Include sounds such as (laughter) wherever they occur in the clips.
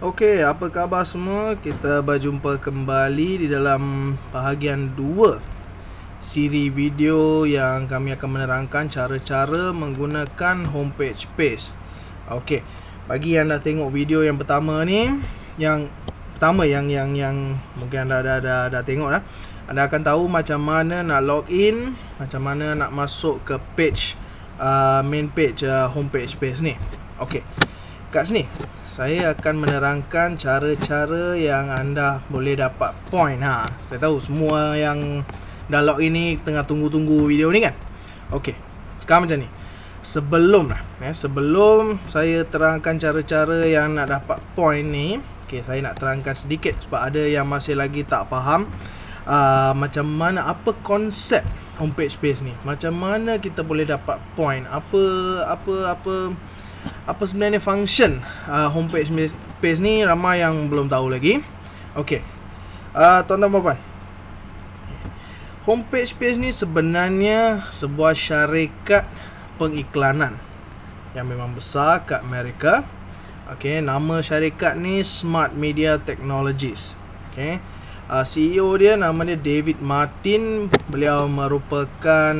Okey, apa khabar semua? Kita berjumpa kembali di dalam bahagian 2 siri video yang kami akan menerangkan cara-cara menggunakan homepage Paste. Okey, bagi yang dah tengok video yang pertama ni, yang pertama yang yang yang mungkin anda dah dah, dah tengok dah. Anda akan tahu macam mana nak login, macam mana nak masuk ke page uh, main page uh, homepage Paste ni. Okey. Kat sini saya akan menerangkan cara-cara yang anda boleh dapat point ha. Saya tahu semua yang dah log ini tengah tunggu-tunggu video ni kan. Okey. Sekarang macam ni. Sebelum lah, eh, sebelum saya terangkan cara-cara yang nak dapat point ni, okey, saya nak terangkan sedikit sebab ada yang masih lagi tak faham uh, macam mana apa konsep homepage space ni. Macam mana kita boleh dapat point? Apa apa apa apa sebenarnya function uh, homepage page ni ramai yang belum tahu lagi. Okey. Uh, tuan-tuan puan-puan. Homepage page ni sebenarnya sebuah syarikat pengiklanan yang memang besar kat Amerika. Okey, nama syarikat ni Smart Media Technologies. Okey. Uh, CEO dia nama dia David Martin. Beliau merupakan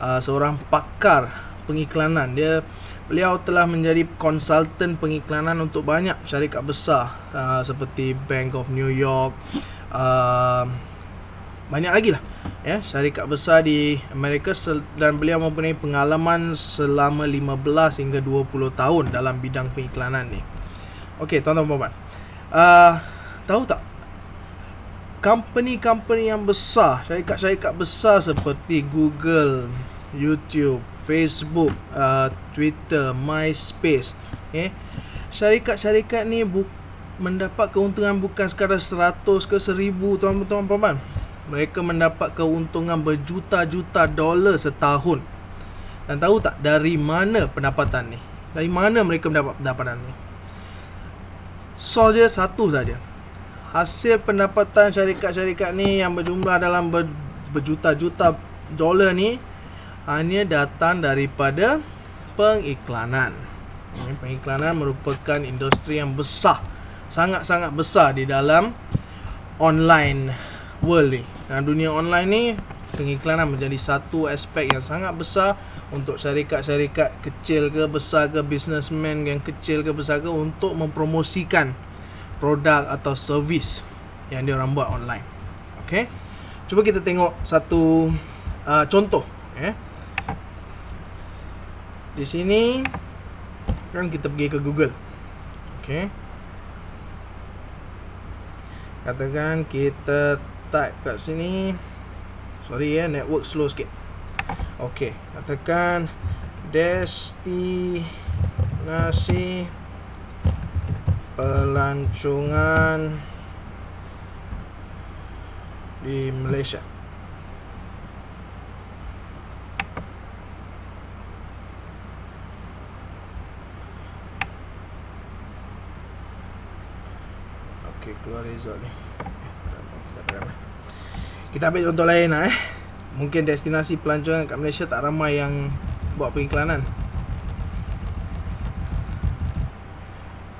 uh, seorang pakar pengiklanan. Dia Beliau telah menjadi konsultan pengiklanan untuk banyak syarikat besar uh, seperti Bank of New York, uh, banyak lagi lah ya, syarikat besar di Amerika dan beliau mempunyai pengalaman selama 15 hingga 20 tahun dalam bidang pengiklanan ni. Okey, tuan-tuan dan puan uh, tahu tak company-company yang besar, syarikat-syarikat besar seperti Google, YouTube, Facebook, uh, Twitter, MySpace. Okay. Syarikat-syarikat ni bu- mendapat keuntungan bukan sekadar 100 ke 1000 tuan-tuan puan Mereka mendapat keuntungan berjuta-juta dolar setahun. Dan tahu tak dari mana pendapatan ni? Dari mana mereka mendapat pendapatan ni? Source dia satu saja. Hasil pendapatan syarikat-syarikat ni yang berjumlah dalam ber- berjuta-juta dolar ni hanya datang daripada pengiklanan. Pengiklanan merupakan industri yang besar, sangat-sangat besar di dalam online world ni. Dalam dunia online ni, pengiklanan menjadi satu aspek yang sangat besar untuk syarikat-syarikat kecil ke besar ke businessman yang kecil ke besar ke untuk mempromosikan produk atau servis yang dia orang buat online. Okay, Cuba kita tengok satu uh, contoh eh di sini kan kita pergi ke Google. Okey. Katakan kita type kat sini. Sorry ya, network slow sikit. Okey, katakan destinasi pelancongan di Malaysia. Okey, keluar result ni. Kita ambil contoh lain lah eh. Mungkin destinasi pelancongan kat Malaysia tak ramai yang buat pengiklanan.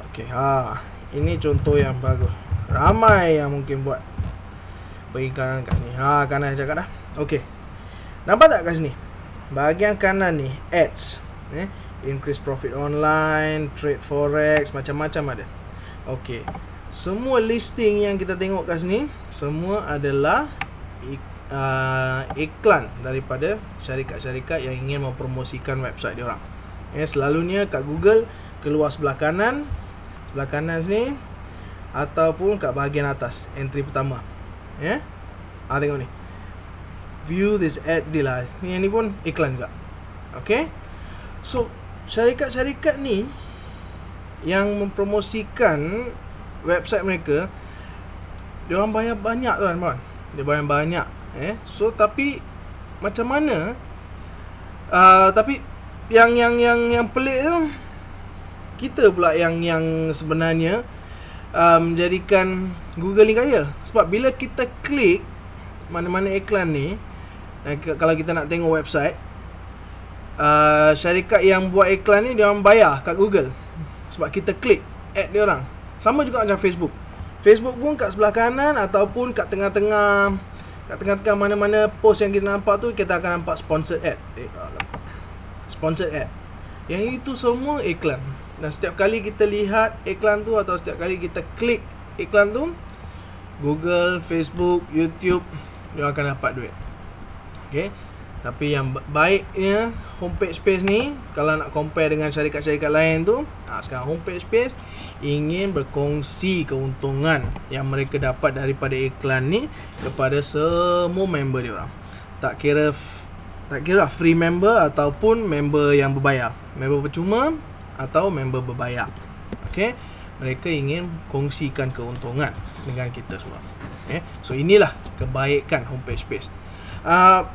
Okey, ha. Ini contoh yang bagus. Ramai yang mungkin buat pengiklanan kat ni. Ha, kanan cakap dah. Okey. Nampak tak kat sini? Bahagian kanan ni, ads. Eh, increase profit online, trade forex, macam-macam ada. Okey. Semua listing yang kita tengok kat sini semua adalah uh, iklan daripada syarikat-syarikat yang ingin mempromosikan website dia orang. Ya, selalunya kat Google keluar sebelah kanan, sebelah kanan sini ataupun kat bahagian atas, entry pertama. Ya. Ah tengok ni. View this ad deal lah. Yang ni pun iklan juga. Okay. So, syarikat-syarikat ni yang mempromosikan website mereka dia orang bayar banyak tuan tuan dia bayar banyak eh. So tapi macam mana uh, tapi yang yang yang yang pelik tu kita pula yang yang sebenarnya uh, menjadikan Google ni kaya. Sebab bila kita klik mana-mana iklan ni dan kalau kita nak tengok website uh, syarikat yang buat iklan ni dia orang bayar kat Google. Sebab kita klik ad dia orang Sama juga macam Facebook. Facebook pun kat sebelah kanan ataupun kat tengah-tengah kat tengah-tengah mana-mana post yang kita nampak tu kita akan nampak sponsored ad. Eh, alamak. sponsored ad. Yang itu semua iklan. Dan setiap kali kita lihat iklan tu atau setiap kali kita klik iklan tu Google, Facebook, YouTube dia akan dapat duit. Okay. Tapi yang baiknya homepage space ni kalau nak compare dengan syarikat-syarikat lain tu, ha, sekarang homepage space ingin berkongsi keuntungan yang mereka dapat daripada iklan ni kepada semua member dia orang. Tak kira tak kira free member ataupun member yang berbayar. Member percuma atau member berbayar. Okay mereka ingin kongsikan keuntungan dengan kita semua. Okay. So inilah kebaikan homepage space. Uh,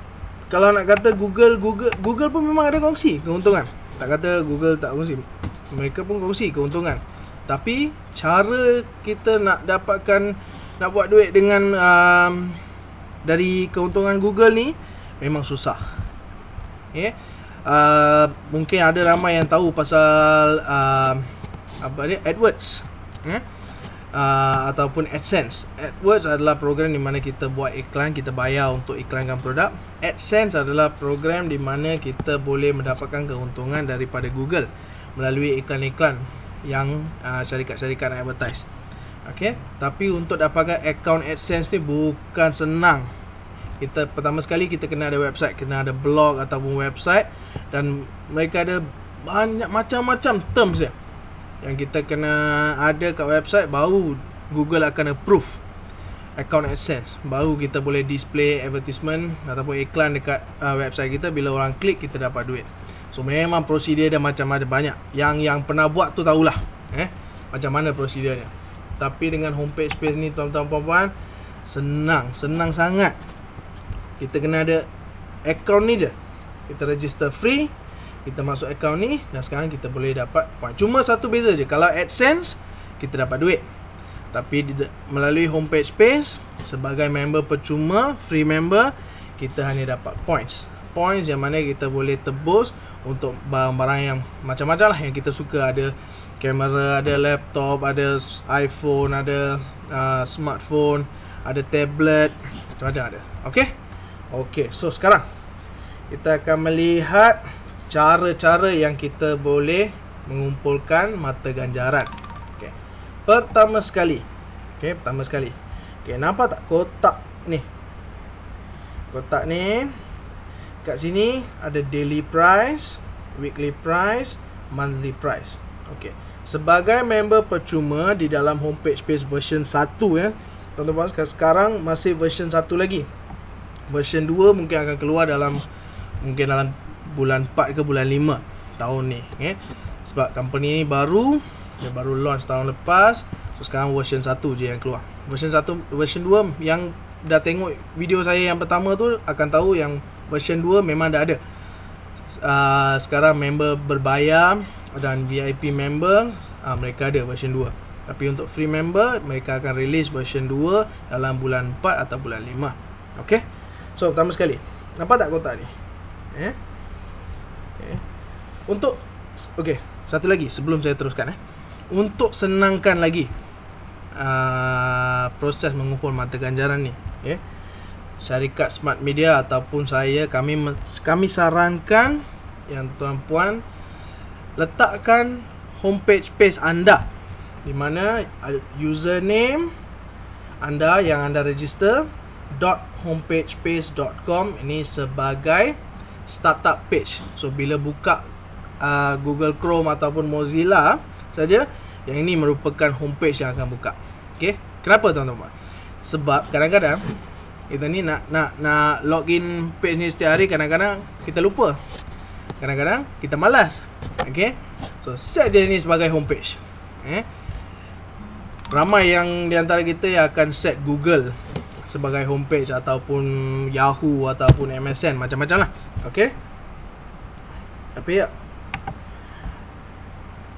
kalau nak kata Google Google Google pun memang ada kongsi keuntungan. Tak kata Google tak kongsi. Mereka pun kongsi keuntungan. Tapi cara kita nak dapatkan nak buat duit dengan um, dari keuntungan Google ni memang susah. Okay. Uh, mungkin ada ramai yang tahu pasal uh, apa dia AdWords. Hmm? Uh, ataupun AdSense. AdWords adalah program di mana kita buat iklan, kita bayar untuk iklankan produk. AdSense adalah program di mana kita boleh mendapatkan keuntungan daripada Google melalui iklan-iklan yang uh, syarikat-syarikat nak advertise. Okay, tapi untuk dapatkan account AdSense ni bukan senang. Kita pertama sekali kita kena ada website, kena ada blog ataupun website dan mereka ada banyak macam-macam terms dia yang kita kena ada kat website baru Google akan approve account AdSense baru kita boleh display advertisement ataupun iklan dekat uh, website kita. Bila orang klik kita dapat duit. So memang prosedur dia macam-macam banyak. Yang yang pernah buat tu tahulah eh? Macam mana prosedur dia. Tapi dengan homepage page ni tuan-tuan puan-puan senang. Senang sangat. Kita kena ada account ni je. Kita register free kita masuk account ni dan sekarang kita boleh dapat point. Cuma satu beza je. Kalau AdSense kita dapat duit. Tapi melalui homepage page sebagai member percuma, free member, kita hanya dapat points. Points yang mana kita boleh tebus untuk barang-barang yang macam-macam lah yang kita suka ada kamera, ada laptop, ada iPhone, ada uh, smartphone, ada tablet, macam-macam ada. Okey? Okey, so sekarang kita akan melihat cara-cara yang kita boleh mengumpulkan mata ganjaran. Okey. Pertama sekali. Okey, pertama sekali. Okey, nampak tak kotak ni? Kotak ni kat sini ada daily price, weekly price, monthly price. Okey. Sebagai member percuma di dalam homepage page version 1 ya. Tuan-tuan sekarang masih version 1 lagi. Version 2 mungkin akan keluar dalam mungkin dalam bulan 4 ke bulan 5 tahun ni okay? sebab company ni baru dia baru launch tahun lepas. So sekarang version 1 je yang keluar. Version 1 version 2 yang dah tengok video saya yang pertama tu akan tahu yang version 2 memang dah ada. Uh, sekarang member berbayar dan VIP member uh, mereka ada version 2 tapi untuk free member mereka akan release version 2 dalam bulan 4 atau bulan 5 ok so pertama sekali nampak tak kotak ni? Eh okay. Untuk Okey Satu lagi sebelum saya teruskan eh. Untuk senangkan lagi uh, Proses mengumpul mata ganjaran ni okay. Syarikat Smart Media Ataupun saya Kami kami sarankan Yang tuan-puan Letakkan Homepage page anda Di mana Username Anda yang anda register .homepagepage.com Ini sebagai startup page. So bila buka uh, Google Chrome ataupun Mozilla saja, yang ini merupakan homepage yang akan buka. Okey. Kenapa tuan-tuan? Sebab kadang-kadang kita ni nak nak nak login page ni setiap hari kadang-kadang kita lupa. Kadang-kadang kita malas. Okey. So set je ni sebagai homepage. Eh. Ramai yang di antara kita yang akan set Google sebagai homepage ataupun Yahoo ataupun MSN macam-macam lah. Okay. Tapi ya.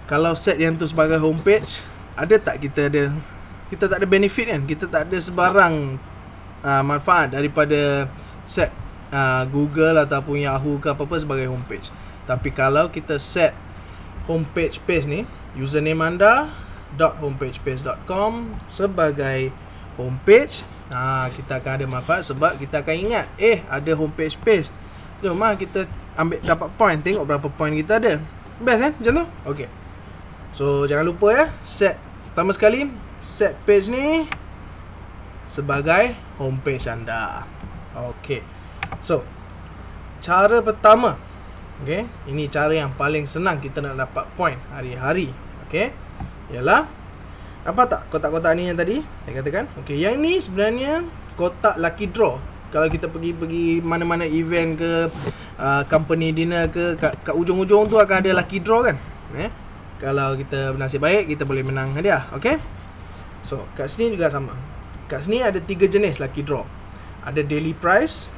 Kalau set yang tu sebagai homepage, ada tak kita ada kita tak ada benefit kan? Kita tak ada sebarang uh, manfaat daripada set uh, Google ataupun Yahoo ke apa-apa sebagai homepage. Tapi kalau kita set homepage page ni, username anda www.homepagepage.com sebagai homepage ha, kita akan ada manfaat sebab kita akan ingat eh ada homepage page jom lah kita ambil dapat point tengok berapa point kita ada. Best kan macam tu? Ok. So jangan lupa ya set pertama sekali set page ni sebagai homepage anda. Ok. So cara pertama ok ini cara yang paling senang kita nak dapat point hari-hari ok ialah Nampak tak kotak-kotak ni yang tadi? Saya katakan Okay yang ni sebenarnya Kotak lucky draw. Kalau kita pergi-pergi mana-mana event ke uh, Company dinner ke kat, kat ujung-ujung tu akan ada lucky draw kan? Eh? Kalau kita bernasib baik Kita boleh menang hadiah Okay So kat sini juga sama. Kat sini ada tiga jenis lucky draw. Ada daily price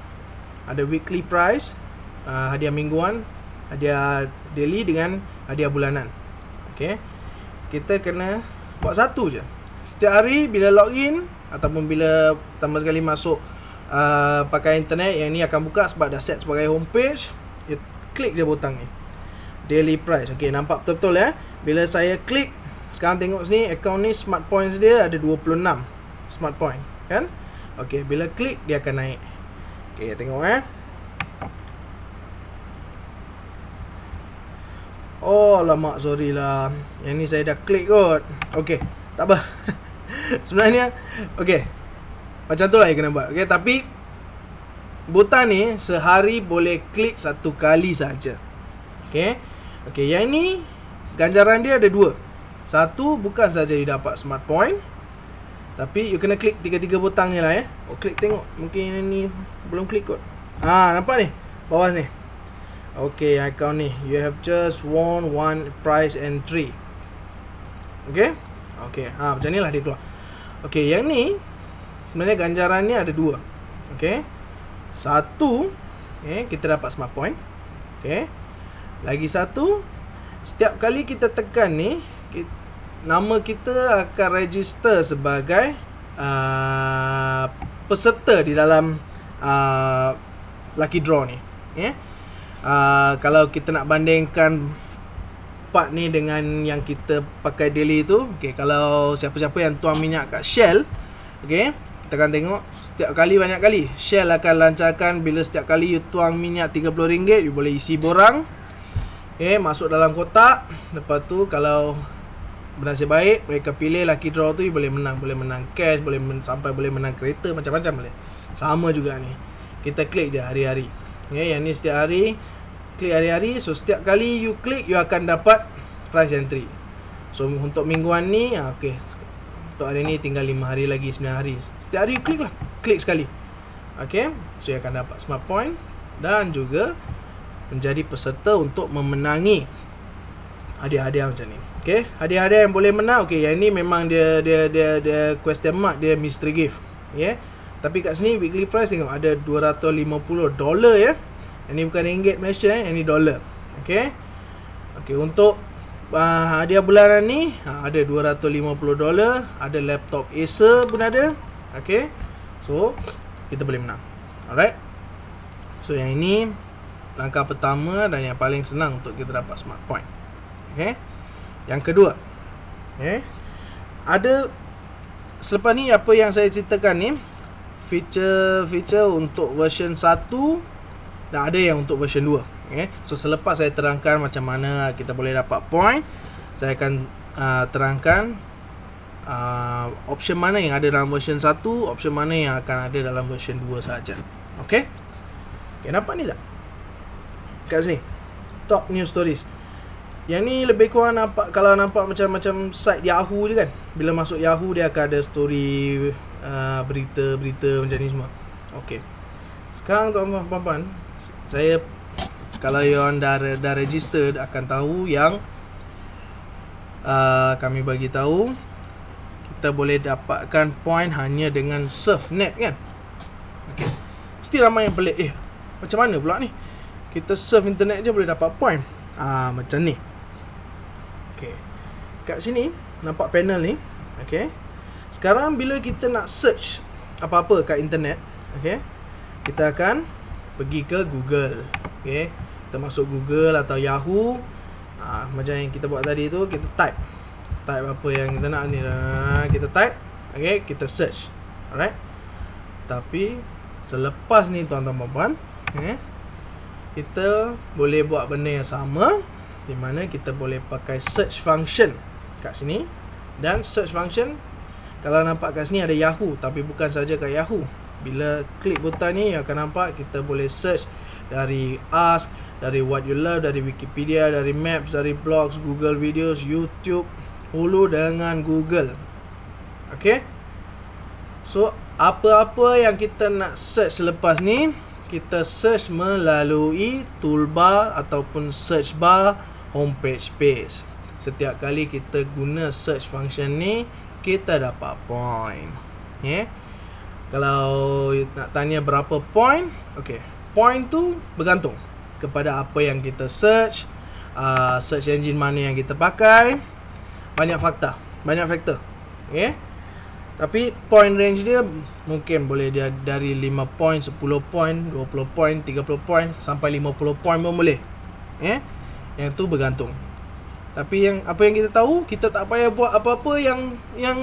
Ada weekly price uh, Hadiah mingguan Hadiah daily dengan hadiah bulanan Okay Kita kena buat satu je. Setiap hari bila login ataupun bila pertama sekali masuk uh, pakai internet yang ni akan buka sebab dah set sebagai homepage klik je butang ni. Daily price. Ok nampak betul-betul ya bila saya klik sekarang tengok sini account ni smart points dia ada 26 smart point kan? Ok bila klik dia akan naik. Ok tengok eh Oh lama sorry lah. Yang ni saya dah klik kot. Okay Tak apa. (laughs) Sebenarnya Okay Macam tu lah yang kena buat Okay tapi Butang ni Sehari boleh klik Satu kali saja. Okay Okay yang ni Ganjaran dia ada dua. Satu Bukan saja you dapat smart point Tapi you kena klik Tiga-tiga butang ni lah eh. Oh klik tengok Mungkin yang ni Belum klik kot. Ha nampak ni? Bawah ni Okay, account ni. You have just won one prize entry. Okay? Okay, ha, macam ni lah dia keluar. Okay, yang ni, sebenarnya ganjaran ni ada dua. Okay? Satu, okay, kita dapat smart point. Okay? Lagi satu, setiap kali kita tekan ni, kita, nama kita akan register sebagai uh, peserta di dalam uh, lucky draw ni. Okay? Uh, kalau kita nak bandingkan part ni dengan yang kita pakai daily tu okey kalau siapa-siapa yang tuang minyak kat Shell okey kita akan tengok setiap kali banyak kali. Shell akan lancarkan bila setiap kali you tuang minyak RM30 you boleh isi borang okey masuk dalam kotak. Lepas tu kalau bernasib baik mereka pilih lucky draw tu you boleh menang boleh menang cash boleh men- sampai boleh menang kereta macam-macam boleh. Sama juga ni. Kita klik je hari-hari. Okay, yang ni setiap hari klik hari-hari so setiap kali you klik you akan dapat price entry. So untuk mingguan ni ah, ok untuk hari ni tinggal 5 hari lagi 9 hari. Setiap hari you klik lah. Klik sekali. Ok so you akan dapat smart point dan juga menjadi peserta untuk memenangi hadiah-hadiah macam ni. Ok hadiah-hadiah yang boleh menang ok yang ni memang dia dia dia dia question mark dia mystery gift. Yeah. tapi kat sini weekly price tengok ada 250 dolar ya ini bukan ringgit Malaysia eh, ini dolar. Okey. Okey, untuk uh, hadiah bulanan ni uh, ada 250 dolar, ada laptop Acer pun ada. Okey. So, kita boleh menang. Alright. So, yang ini langkah pertama dan yang paling senang untuk kita dapat smart point. Okey. Yang kedua. Okey. Ada selepas ni apa yang saya ceritakan ni feature-feature untuk version 1 dan ada yang untuk version 2 okay. so selepas saya terangkan macam mana kita boleh dapat point saya akan uh, terangkan uh, option mana yang ada dalam version 1 option mana yang akan ada dalam version 2 saja ok ok nampak ni tak? Kat sini. Top news stories. Yang ni lebih kurang nampak kalau nampak macam-macam site Yahoo je kan? Bila masuk Yahoo dia akan ada story uh, berita-berita macam ni semua. Ok sekarang tuan-tuan saya kalau yang dah dah register akan tahu yang uh, kami bagi tahu kita boleh dapatkan point hanya dengan surf net kan? Okey mesti ramai yang pelik eh macam mana pula ni? Kita surf internet je boleh dapat point. Ah macam ni. Okey kat sini nampak panel ni. Okey sekarang bila kita nak search apa-apa kat internet okey kita akan pergi ke Google okay. kita masuk Google atau Yahoo. Ha, macam yang kita buat tadi tu kita type. Type apa yang kita nak ni ha, kita type okay? Kita search. Alright? Tapi selepas ni tuan-tuan puan eh kita boleh buat benda yang sama di mana kita boleh pakai search function kat sini. Dan search function kalau nampak kat sini ada Yahoo tapi bukan saja kat Yahoo bila klik butang ni akan nampak kita boleh search dari ask dari what you love dari Wikipedia dari maps dari blogs Google videos YouTube hulu dengan Google Okay So apa-apa yang kita nak search selepas ni kita search melalui toolbar ataupun search bar homepage page. Setiap kali kita guna search function ni, kita dapat point. Yeah. Kalau nak tanya berapa point, okay. Point tu bergantung kepada apa yang kita search, uh, search engine mana yang kita pakai, banyak fakta, banyak faktor. Okay. Tapi point range dia mungkin boleh dia dari 5 point, 10 point, 20 point, 30 point sampai 50 point pun boleh. Eh? Yang tu bergantung. Tapi yang apa yang kita tahu, kita tak payah buat apa-apa yang yang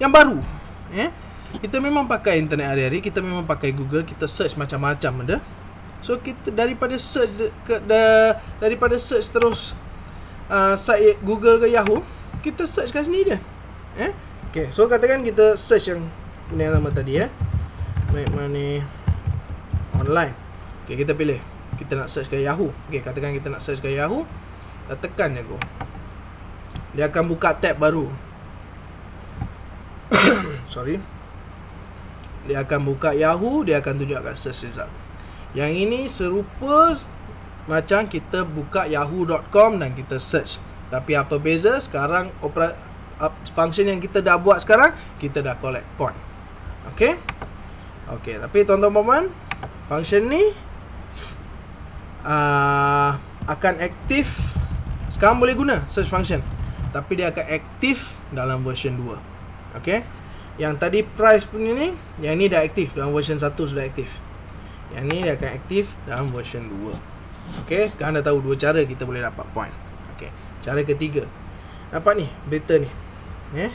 yang baru. Eh? Kita memang pakai internet hari-hari, kita memang pakai Google, kita search macam-macam benda. So kita daripada search ke da, daripada search terus uh, site Google ke Yahoo, kita search kat sini je. Eh? Okay, so katakan kita search yang yang lama tadi ya. Make money online. Okay, kita pilih. Kita nak search ke Yahoo. Okay, katakan kita nak search ke Yahoo. Dah tekan je go. Dia akan buka tab baru. (coughs) Sorry. Dia akan buka Yahoo, dia akan tunjukkan search result. Yang ini serupa macam kita buka yahoo.com dan kita search. Tapi apa beza? Sekarang operasi function yang kita dah buat sekarang kita dah collect point okey okey tapi tuan-tuan puan function ni uh, akan aktif sekarang boleh guna search function tapi dia akan aktif dalam version 2 okey yang tadi price punya ni yang ni dah aktif dalam version 1 sudah aktif. Yang ni dia akan aktif dalam version 2 okey sekarang dah tahu dua cara kita boleh dapat point. Okey cara ketiga. Nampak ni berita ni. Eh?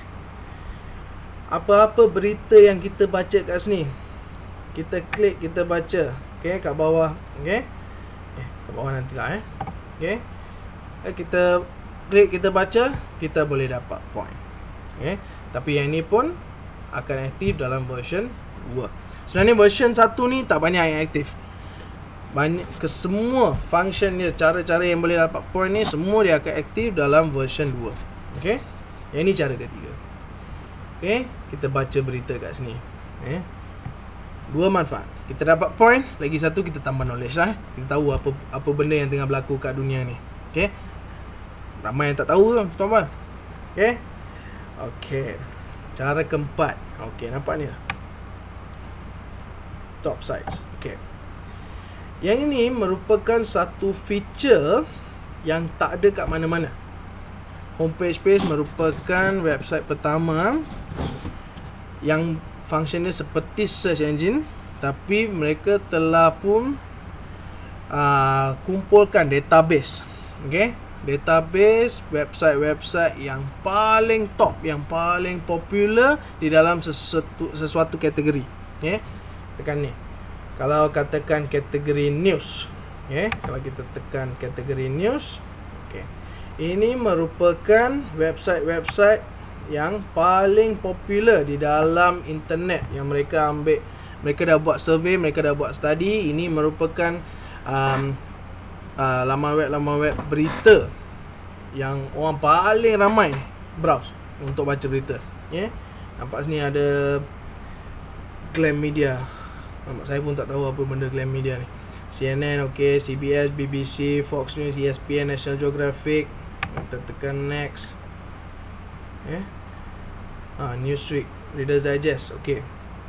Apa-apa berita yang kita baca kat sini. Kita klik kita baca. Okey kat bawah. Okey? Eh kat bawah nantilah eh. Okey? Eh, kita klik kita baca kita boleh dapat point. Okey? Tapi yang ni pun akan aktif dalam version 2 sebenarnya version 1 ni tak banyak yang aktif. Banyak ke semua function dia cara-cara yang boleh dapat point ni semua dia akan aktif dalam version 2 okey? Yang ini cara ketiga. Okay Kita baca berita kat sini. Okay. Dua manfaat. Kita dapat point Lagi satu kita tambah knowledge lah eh. Kita tahu apa apa benda yang tengah berlaku kat dunia ni. Okay Ramai yang tak tahu tu Tuan-tuan. Okay Okay Cara keempat Okay nampak ni Top size. Okay Yang ini merupakan satu feature Yang tak ada kat mana-mana. Homepage page merupakan website pertama yang function dia seperti search engine tapi mereka telah pun uh, kumpulkan database. Okay? Database website-website yang paling top yang paling popular di dalam sesuatu, sesuatu kategori okay? tekan ni kalau katakan kategori news okay? kalau kita tekan kategori news okay ini merupakan website-website yang paling popular di dalam internet yang mereka ambil mereka dah buat survey mereka dah buat study ini merupakan um, uh, laman web laman web berita yang orang paling ramai browse untuk baca berita ya. Yeah? nampak sini ada glam media. Nampak saya pun tak tahu apa benda glam media ni. CNN, okay, CBS, BBC, Fox News, ESPN, National Geographic, kita tekan next eh ah newsweek readers digest okey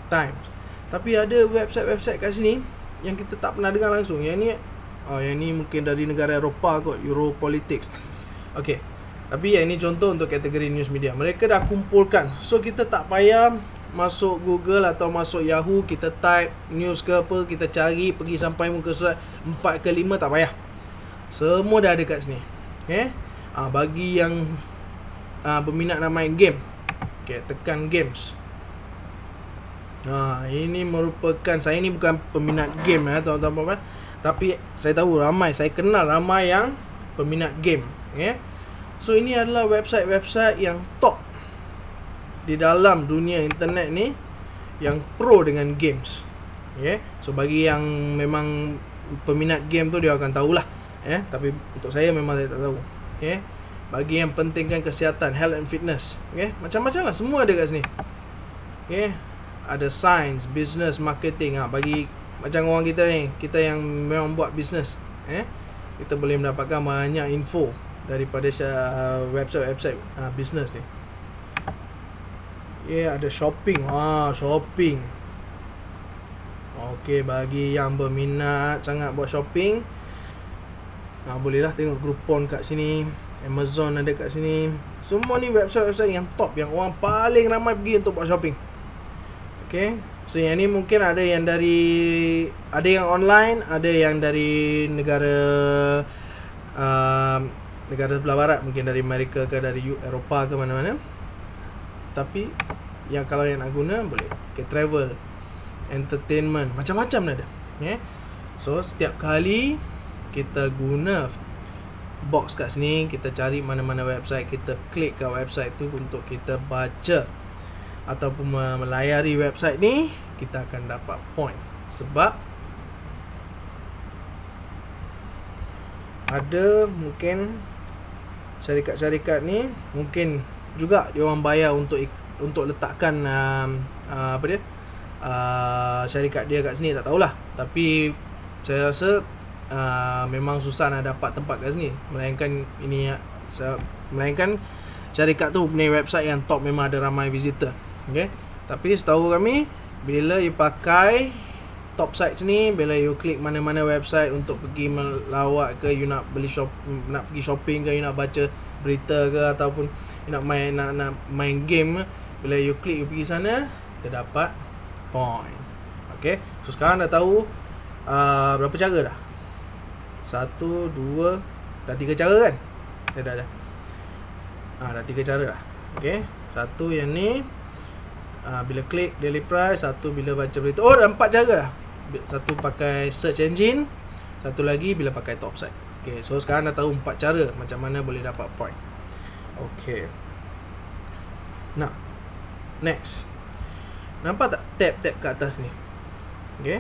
times. Tapi ada website-website kat sini yang kita tak pernah dengar langsung. Yang ni oh yang ni mungkin dari negara Eropah kot Europolitics okey tapi yang ini contoh untuk kategori news media mereka dah kumpulkan so kita tak payah masuk Google atau masuk Yahoo kita type news ke apa kita cari pergi sampai muka surat 4 ke 5 tak payah semua dah ada kat sini okay? ha, bagi yang uh, berminat nak main game. Okey, tekan games. Ha, ini merupakan saya ni bukan peminat game ya tuan-tuan puan Tapi saya tahu ramai, saya kenal ramai yang peminat game, ya. So ini adalah website-website yang top di dalam dunia internet ni yang pro dengan games. Ya. Yeah. So bagi yang memang peminat game tu dia akan tahulah, ya. Yeah. Tapi untuk saya memang saya tak tahu. Ya. Yeah. Bagi yang pentingkan kesihatan, health and fitness, ya. Yeah. Macam-macam lah semua ada kat sini. Ya. Yeah ada science, business, marketing ah bagi macam orang kita ni, kita yang memang buat business, eh kita boleh mendapatkan banyak info daripada uh, website-website uh, business ni. Yeah, ada shopping. Ah, shopping. Okey, bagi yang berminat sangat buat shopping, ah bolehlah tengok Groupon kat sini, Amazon ada kat sini. Semua ni website-website yang top yang orang paling ramai pergi untuk buat shopping. Okay So yang ni mungkin ada yang dari Ada yang online Ada yang dari negara uh, Negara sebelah barat Mungkin dari Amerika ke dari Eropah ke mana-mana. Tapi Yang kalau yang nak guna boleh. Okay travel Entertainment Macam-macam ada okay? So setiap kali Kita guna Box kat sini Kita cari mana-mana website Kita klik kat website tu Untuk kita baca ataupun melayari website ni kita akan dapat point. Sebab ada mungkin syarikat-syarikat ni mungkin juga dia orang bayar untuk untuk letakkan uh, uh, apa dia uh, syarikat dia kat sini tak tahulah. Tapi saya rasa uh, memang susah nak dapat tempat kat sini. Melainkan ini melainkan syarikat tu punya website yang top memang ada ramai visitor Okay. Tapi setahu kami bila you pakai top sites ni bila you klik mana-mana website untuk pergi melawat ke you nak beli shop nak pergi shopping ke you nak baca berita ke ataupun you nak main nak nak main game bila you klik you pergi sana kita dapat point. Okay. So sekarang dah tahu uh, berapa cara dah? Satu, dua, dah tiga cara kan? Dah dah dah. Ah, dah tiga cara dah. Okay. Satu yang ni uh, bila klik daily price satu bila baca berita. Oh ada empat cara lah. Satu pakai search engine satu lagi bila pakai top site Okay, so sekarang dah tahu empat cara macam mana boleh dapat point. Okay. Nah Next. Nampak tak tab-tab kat atas ni? Okay.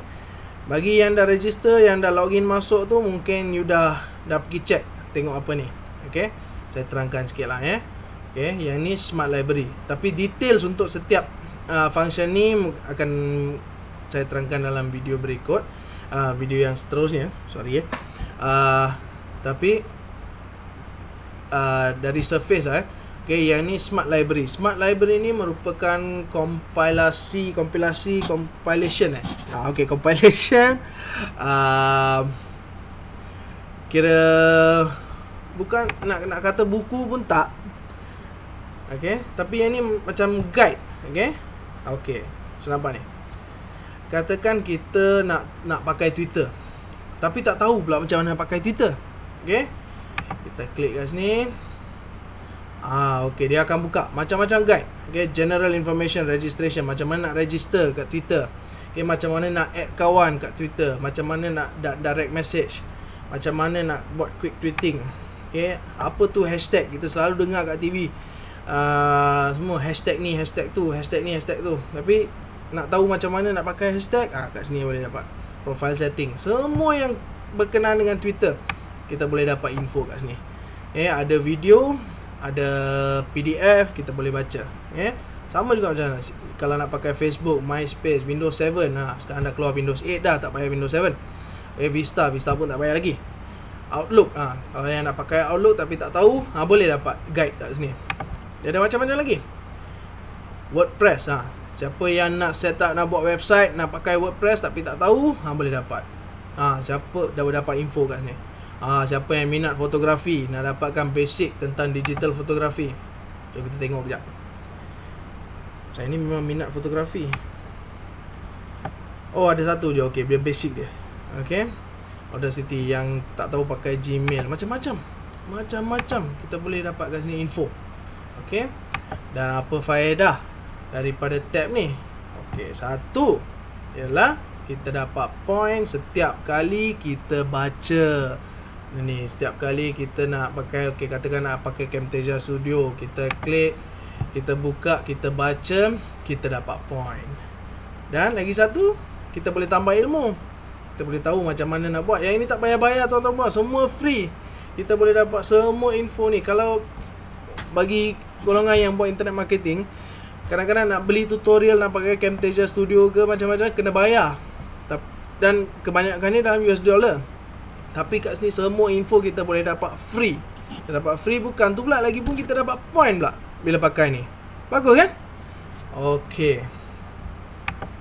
Bagi yang dah register Yang dah login masuk tu Mungkin you dah Dah pergi check Tengok apa ni. Okay. Saya terangkan sikit lah ya Okay Yang ni smart library. Tapi details untuk setiap uh, function ni akan saya terangkan dalam video berikut uh, video yang seterusnya sorry ya uh, tapi uh, dari surface eh. Okay, yang ni smart library. Smart library ni merupakan kompilasi, kompilasi, compilation eh. Ah, okay, (laughs) compilation. Uh, kira bukan nak nak kata buku pun tak. Okay, tapi yang ni macam guide. Okay. Okey, senampak ni. Katakan kita nak nak pakai Twitter. Tapi tak tahu pula macam mana pakai Twitter. Okey. Kita klik kat sini. Ah, okey, dia akan buka macam-macam guide. Okey, general information registration, macam mana nak register kat Twitter. Okey, macam mana nak add kawan kat Twitter, macam mana nak direct message. Macam mana nak buat quick tweeting. Okey, apa tu hashtag? Kita selalu dengar kat TV uh, semua hashtag ni, hashtag tu, hashtag ni, hashtag tu. Tapi nak tahu macam mana nak pakai hashtag, ah kat sini boleh dapat. Profile setting. Semua yang berkenaan dengan Twitter, kita boleh dapat info kat sini. Eh, ada video, ada PDF, kita boleh baca. Eh, sama juga macam kalau nak pakai Facebook, MySpace, Windows 7. Ha, sekarang dah keluar Windows 8 dah, tak payah Windows 7. Eh, Vista, Vista pun tak payah lagi. Outlook, ha, kalau yang nak pakai Outlook tapi tak tahu, ha, boleh dapat guide kat sini. Dia ada macam-macam lagi. WordPress ha. Siapa yang nak set up nak buat website, nak pakai WordPress tapi tak tahu, ha boleh dapat. Ha siapa dah dapat info kat sini. Ha siapa yang minat fotografi, nak dapatkan basic tentang digital fotografi. Jom kita tengok kejap. Saya ni memang minat fotografi. Oh ada satu je okey, dia basic dia. Okey. Audacity yang tak tahu pakai Gmail, macam-macam. Macam-macam kita boleh dapat kat sini info. Okey. Dan apa faedah daripada tab ni? Okey, satu ialah kita dapat point setiap kali kita baca. Ni setiap kali kita nak pakai okey katakan nak pakai Camtasia Studio, kita klik, kita buka, kita baca, kita dapat point. Dan lagi satu, kita boleh tambah ilmu. Kita boleh tahu macam mana nak buat. Yang ini tak payah bayar tuan-tuan buat, semua free. Kita boleh dapat semua info ni. Kalau bagi golongan yang buat internet marketing, kadang-kadang nak beli tutorial nak pakai Camtasia Studio ke macam-macam kena bayar. Dan kebanyakannya dalam US dollar. Tapi kat sini semua info kita boleh dapat free. Kita dapat free bukan tu pula lagi pun kita dapat point pula bila pakai ni. Bagus kan? Okey.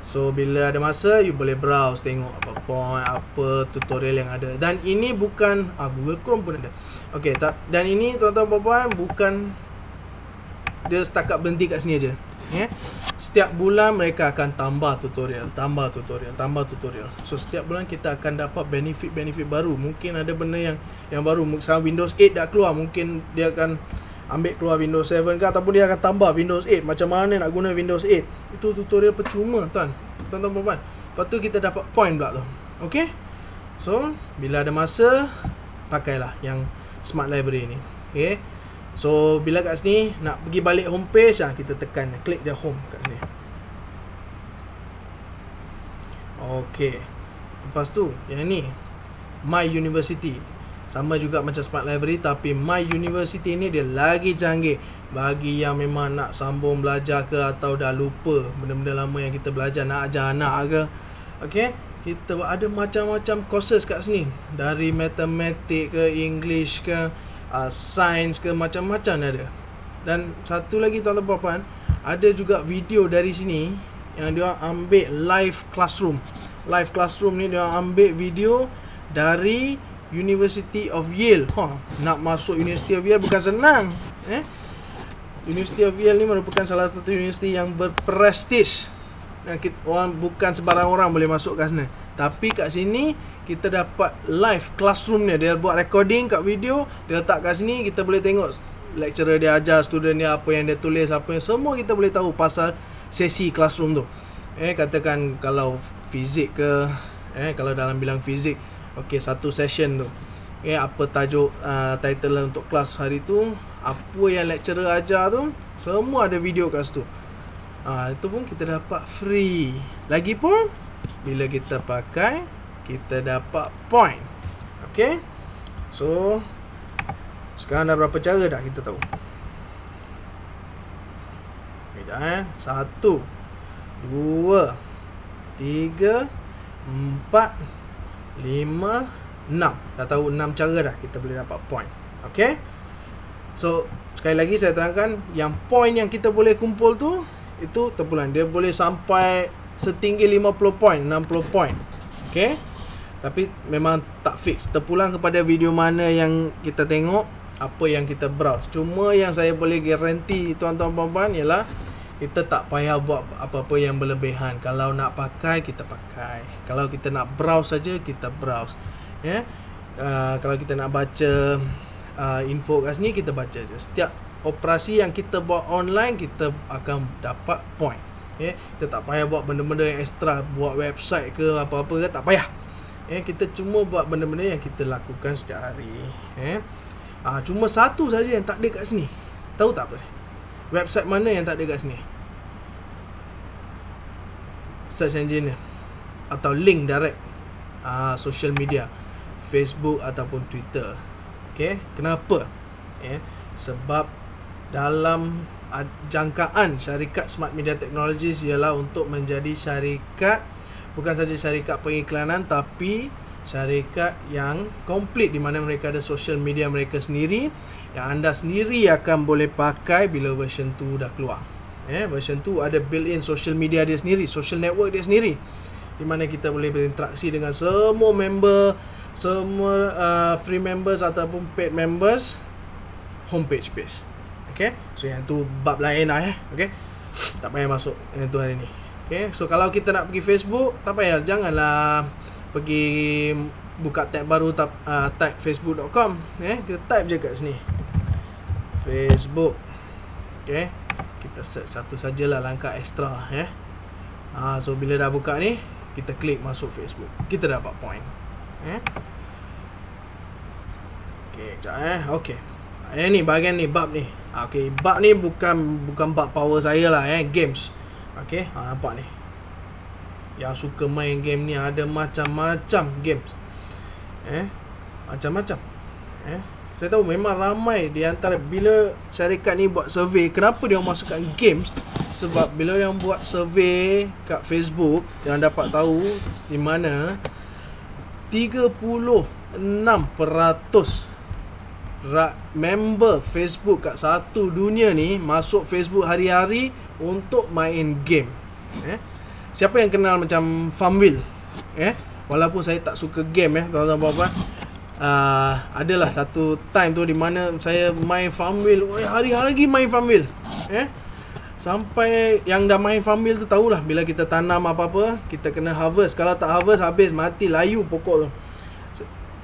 So bila ada masa you boleh browse tengok apa point, apa tutorial yang ada. Dan ini bukan ah Google Chrome pun ada. Okey, tak dan ini tuan-tuan puan-puan bukan dia setakat berhenti kat sini aja. Yeah? Setiap bulan mereka akan tambah tutorial, tambah tutorial, tambah tutorial. So setiap bulan kita akan dapat benefit-benefit baru. Mungkin ada benda yang yang baru. Sekarang Windows 8 dah keluar, mungkin dia akan ambil keluar Windows 7 ke ataupun dia akan tambah Windows 8 macam mana nak guna Windows 8 itu tutorial percuma tuan. Tuan-tuan puan lepas tu kita dapat point pula tu. Ok? So bila ada masa pakailah yang smart library ni. Ok so bila kat sini nak pergi balik home page lah, kita tekan klik dia home kat sini ok lepas tu yang ni my university sama juga macam Smart Library tapi My University ni dia lagi canggih bagi yang memang nak sambung belajar ke atau dah lupa benda-benda lama yang kita belajar nak ajar anak ke. Okey, kita ada macam-macam courses kat sini. Dari matematik ke English ke uh, science ke macam-macam ada. Dan satu lagi tuan-tuan puan ada juga video dari sini yang dia ambil live classroom. Live classroom ni dia ambil video dari University of Yale. Ha, nak masuk University of Yale bukan senang. Eh? University of Yale ni merupakan salah satu universiti yang berprestis. Yang kita, orang bukan sebarang orang boleh masuk kat sana. Tapi kat sini kita dapat live classroom ni. Dia buat recording kat video, dia letak kat sini kita boleh tengok lecturer dia ajar student dia apa yang dia tulis, apa yang semua kita boleh tahu pasal sesi classroom tu. Eh katakan kalau fizik ke eh kalau dalam bilang fizik Okey, satu session tu. Okey, apa tajuk uh, title untuk kelas hari tu? Apa yang lecturer ajar tu? Semua ada video kat situ. Ah, itu pun kita dapat free. Lagipun bila kita pakai, kita dapat point. Okey. So sekarang dah berapa cara dah kita tahu. Sekejap eh. Satu. Dua. Tiga. Empat. 5 6 Dah tahu 6 cara dah Kita boleh dapat point Okay So Sekali lagi saya terangkan Yang point yang kita boleh kumpul tu Itu terpulang Dia boleh sampai Setinggi 50 point 60 point Okay Tapi memang tak fix. Terpulang kepada video mana yang kita tengok Apa yang kita browse. Cuma yang saya boleh garanti Tuan-tuan puan-puan Ialah kita tak payah buat apa-apa yang berlebihan. Kalau nak pakai kita pakai. Kalau kita nak browse saja kita browse. Ya? Yeah? uh, kalau kita nak baca uh, info kat sini kita baca je. Setiap operasi yang kita buat online kita akan dapat point. Ya? Yeah? kita tak payah buat benda-benda yang ekstra buat website ke apa-apa ke tak payah yeah? kita cuma buat benda-benda yang kita lakukan setiap hari yeah? uh, cuma satu saja yang tak ada kat sini tahu tak apa Website mana yang tak ada kat sini? Search engine Atau link direct uh, Social media Facebook ataupun Twitter Okay Kenapa? Okay. Sebab Dalam Jangkaan syarikat Smart Media Technologies Ialah untuk menjadi syarikat Bukan saja syarikat pengiklanan Tapi Syarikat yang Komplit di mana mereka ada social media mereka sendiri yang anda sendiri akan boleh pakai bila version 2 dah keluar. Eh, version 2 ada built-in social media dia sendiri, social network dia sendiri. Di mana kita boleh berinteraksi dengan semua member, semua uh, free members ataupun paid members homepage page. Okay, so yang tu bab lain lah eh. Okay, tak payah masuk yang tu hari ni. Okay, so kalau kita nak pergi Facebook, tak payah, janganlah pergi buka tab baru tab, uh, type facebook.com eh kita type je kat sini. Facebook. Okay Kita search satu sajalah langkah extra eh. Ha, so bila dah buka ni Kita klik masuk Facebook. Kita dapat point eh. Okay, sekejap eh. Okay. Eh ni bahagian ni bab ni. Ha, Okay bab ni bukan Bukan bab power saya lah eh. Games Okay ha, nampak ni. Yang suka main game ni Ada macam-macam games. Eh Macam-macam. Eh saya tahu memang ramai di antara bila syarikat ni buat survey kenapa dia masukkan games? Sebab bila dia buat survey kat Facebook yang dapat tahu di mana 36% member Facebook kat satu dunia ni masuk Facebook hari-hari untuk main game. Eh? Siapa yang kenal macam Farmville eh? Walaupun saya tak suka game eh tuan-tuan puan-puan. Uh, adalah satu time tu di mana saya main Farmville hari-hari main Farmville eh? Sampai yang dah main Farmville tu tahulah bila kita tanam apa-apa kita kena harvest. Kalau tak harvest habis mati layu pokok tu.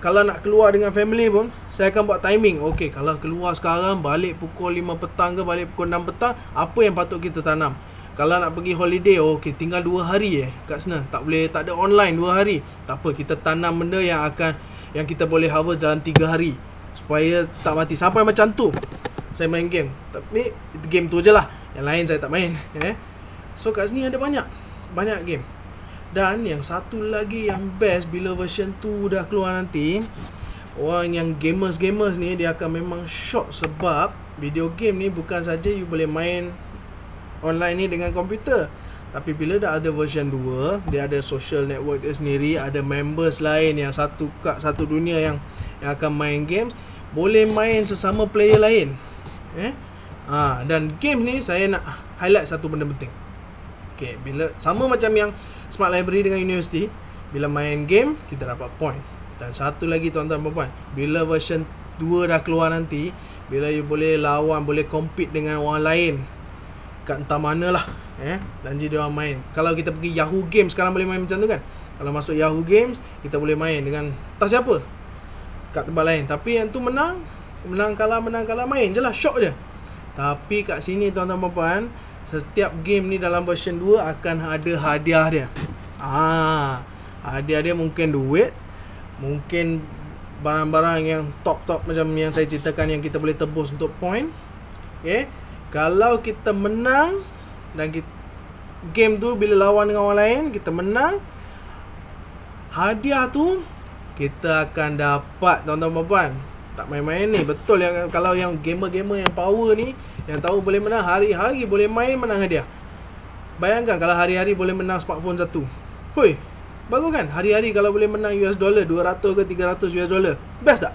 Kalau nak keluar dengan family pun saya akan buat timing. Okey kalau keluar sekarang balik pukul 5 petang ke balik pukul 6 petang apa yang patut kita tanam? Kalau nak pergi holiday okey tinggal 2 hari eh kat sana. Tak boleh tak ada online 2 hari. Tak apa kita tanam benda yang akan yang kita boleh harvest dalam 3 hari. Supaya tak mati. Sampai macam tu saya main game. Tapi game tu je lah. Yang lain saya tak main (laughs) eh. So kat sini ada banyak banyak game. Dan yang satu lagi yang best bila version 2 dah keluar nanti orang yang gamers-gamers ni dia akan memang shock sebab video game ni bukan saja you boleh main online ni dengan komputer. Tapi bila dah ada version 2 Dia ada social network dia sendiri Ada members lain yang satu kat satu dunia yang yang akan main games Boleh main sesama player lain. Eh? ha, Dan game ni saya nak highlight satu benda penting. Okay, bila Sama macam yang Smart Library dengan University Bila main game kita dapat point Dan satu lagi tuan-tuan puan Bila version 2 dah keluar nanti Bila you boleh lawan Boleh compete dengan orang lain kat entah mana lah eh dan dia orang main. Kalau kita pergi Yahoo Games sekarang boleh main macam tu kan? Kalau masuk Yahoo Games kita boleh main dengan tak siapa kat tempat lain. Tapi yang tu menang menang kalah menang kalah main je lah shock je. Tapi kat sini tuan-tuan puan setiap game ni dalam version 2 akan ada hadiah dia. Ah hadiah dia mungkin duit mungkin barang-barang yang top-top macam yang saya ceritakan yang kita boleh tebus untuk point okay? Kalau kita menang dan kita, game tu bila lawan dengan orang lain kita menang hadiah tu kita akan dapat. Tuan-tuan puan tak main-main ni. Betul yang kalau yang gamer-gamer yang power ni yang tahu boleh menang hari-hari boleh main menang hadiah. Bayangkan kalau hari-hari boleh menang smartphone satu. Hui, bagus kan hari-hari kalau boleh menang US dollar 200 ke 300 US dollar best tak?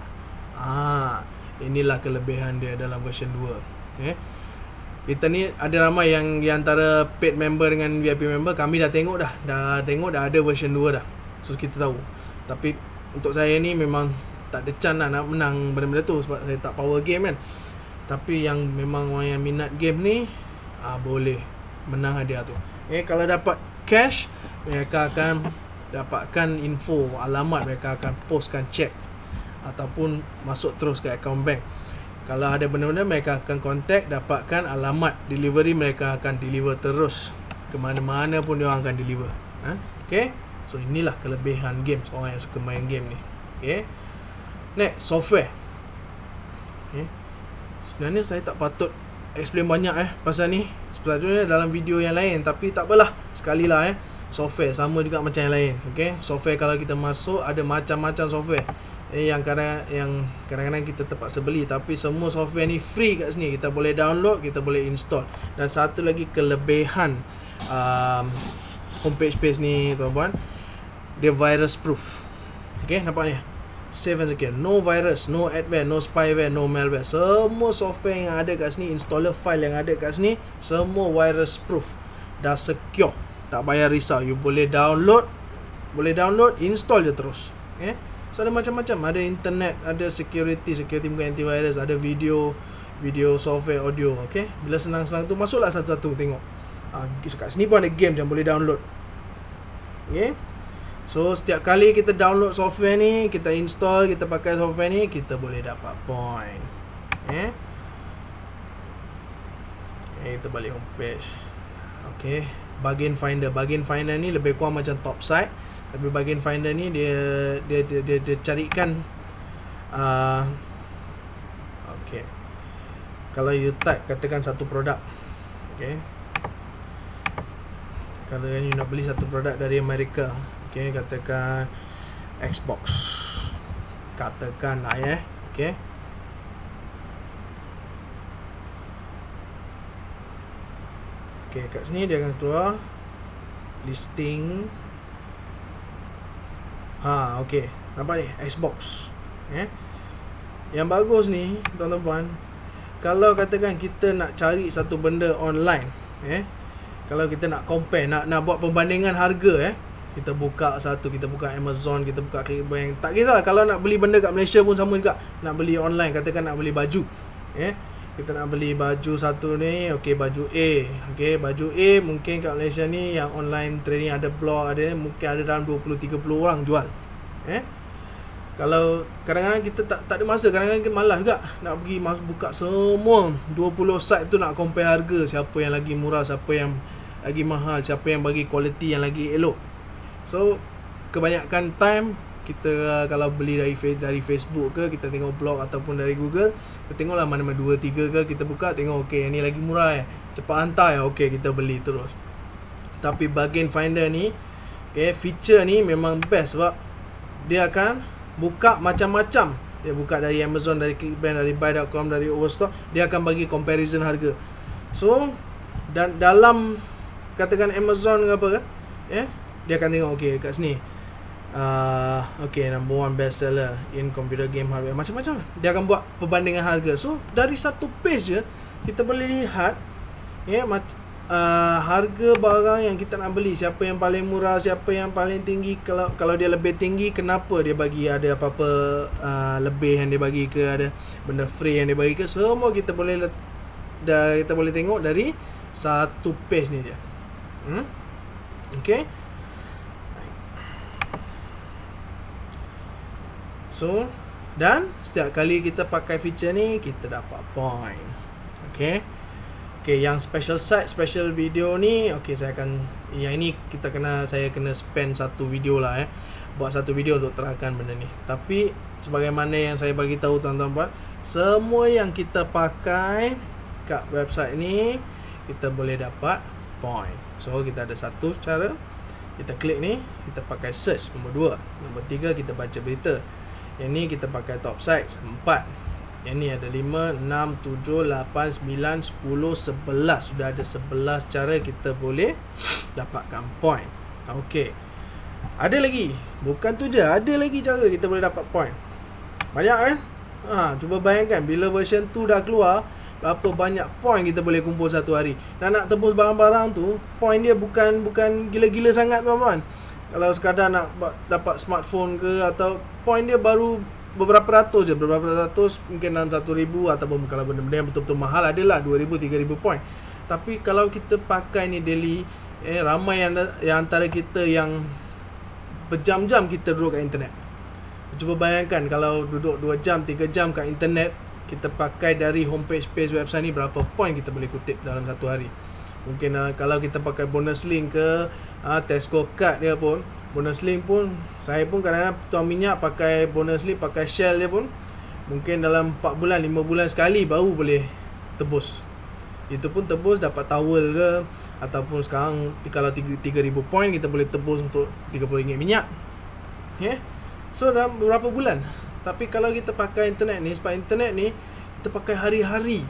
Ah inilah kelebihan dia dalam version 2 eh. Kita ni ada ramai yang di antara paid member dengan VIP member kami dah tengok dah. Dah tengok dah ada version 2 dah. So kita tahu. Tapi untuk saya ni memang tak ada chance lah nak menang benda-benda tu sebab saya tak power game kan. Tapi yang memang orang yang minat game ni ah boleh menang hadiah tu. Eh kalau dapat cash mereka akan dapatkan info alamat mereka akan postkan check ataupun masuk terus ke account bank. Kalau ada benda-benda mereka akan contact dapatkan alamat delivery mereka akan deliver terus ke mana-mana pun dia akan deliver. Ha? okay? So inilah kelebihan game orang yang suka main game ni. Okay? Next software. Okay? Sebenarnya saya tak patut explain banyak eh pasal ni. Sebenarnya dalam video yang lain tapi tak apalah. Sekali lah eh software sama juga macam yang lain okay? Software kalau kita masuk ada macam-macam software. Eh, yang kadang yang kadang-kadang kita terpaksa beli tapi semua software ni free kat sini. Kita boleh download kita boleh install. Dan satu lagi kelebihan um, homepage page ni tuan-tuan dia virus proof okey nampak ni save and secure. No virus no adware no spyware no malware. Semua software yang ada kat sini installer file yang ada kat sini semua virus proof dah secure tak payah risau. You boleh download boleh download install je terus. Okey So ada macam-macam. Ada internet Ada security Security bukan antivirus. Ada video Video software audio. Okay? Bila senang-senang tu Masuklah satu-satu tengok. Ha, Kat sini pun ada game Yang boleh download. Okay? So setiap kali kita download software ni Kita install Kita pakai software ni Kita boleh dapat point. Okay Eh, kita balik home page. Bagian finder. Bagian finder ni lebih kurang macam top site. Tapi bagian finder ni dia dia dia dia, dia carikan uh, okay. Kalau you type katakan satu produk. Okay. Kalau you nak beli satu produk dari Amerika. Okay, katakan Xbox. Katakan lah ya. Okay. Okay, kat sini dia akan keluar listing. Ha, okay. Nampak ni Xbox. Eh. Yang bagus ni, tuan-tuan, kalau katakan kita nak cari satu benda online, eh. Kalau kita nak compare, nak nak buat perbandingan harga, eh. Kita buka satu, kita buka Amazon, kita buka Clickbank. Tak kisah kalau nak beli benda kat Malaysia pun sama juga. Nak beli online, katakan nak beli baju. Eh kita nak beli baju satu ni okey baju A. Okey baju A mungkin kat Malaysia ni yang online trading ada blog ada mungkin ada dalam 20 30 orang jual. Eh? Kalau kadang-kadang kita tak tak ada masa kadang-kadang kita malas juga nak pergi mas, buka semua. 20 site tu nak compare harga. Siapa yang lagi murah siapa yang lagi mahal siapa yang bagi kualiti yang lagi elok. So kebanyakan time kita uh, kalau beli dari dari Facebook ke kita tengok blog ataupun dari Google kita tengoklah mana-mana 2 3 ke kita buka tengok okey ni lagi murah eh. Cepat hantar ya okey kita beli terus. Tapi bagian finder ni okay, feature ni memang best sebab dia akan buka macam-macam. Dia buka dari Amazon dari Clickbank dari buy.com dari Overstock dia akan bagi comparison harga. So dan dalam katakan Amazon ke apa ke eh dia akan tengok okey kat sini uh, okay number one best seller in computer game hardware. Macam-macam dia akan buat perbandingan harga. So dari satu page je kita boleh lihat ya yeah, uh, harga barang yang kita nak beli. Siapa yang paling murah siapa yang paling tinggi. Kalau kalau dia lebih tinggi kenapa dia bagi ada apa-apa uh, lebih yang dia bagi ke ada benda free yang dia bagi ke. Semua kita boleh dah kita boleh tengok dari satu page ni je. Hmm? okay So dan setiap kali kita pakai feature ni kita dapat point. Okay. Okay, yang special site, special video ni, okay saya akan yang ini kita kena saya kena spend satu video lah eh. Buat satu video untuk terangkan benda ni. Tapi sebagaimana yang saya bagi tahu tuan-tuan buat, semua yang kita pakai kat website ni kita boleh dapat point. So kita ada satu cara kita klik ni, kita pakai search nombor dua, Nombor tiga kita baca berita. Yang ni kita pakai top size 4 Yang ni ada 5, 6, 7, 8, 9, 10, 11 Sudah ada 11 cara kita boleh Dapatkan point. Okey. Ada lagi? Bukan tu je. Ada lagi cara kita boleh dapat point. Banyak kan? Ha, Cuba bayangkan Bila version 2 dah keluar Berapa banyak point kita boleh kumpul satu hari. Dan nak tebus barang-barang tu Point dia bukan bukan gila-gila sangat tuan-tuan kalau sekadar nak dapat smartphone ke atau point dia baru beberapa ratus je. Beberapa ratus mungkin dalam satu ribu ataupun kalau benda-benda yang betul-betul mahal adalah dua ribu tiga ribu point. Tapi kalau kita pakai ni daily eh ramai yang yang antara kita yang berjam-jam kita duduk kat internet. Cuba bayangkan kalau duduk 2 jam 3 jam kat internet kita pakai dari homepage page website ni berapa point kita boleh kutip dalam satu hari? Mungkin uh, kalau kita pakai bonus link ke uh, Tesco card dia pun bonus link pun saya pun kadang-kadang tuan minyak pakai bonus link pakai shell dia pun mungkin dalam 4 bulan 5 bulan sekali baru boleh tebus. Itu pun tebus dapat towel ke ataupun sekarang kalau 3000 point kita boleh tebus untuk 30 ringgit minyak. Yeah? so dalam beberapa bulan. Tapi kalau kita pakai internet ni sebab internet ni kita pakai hari-hari.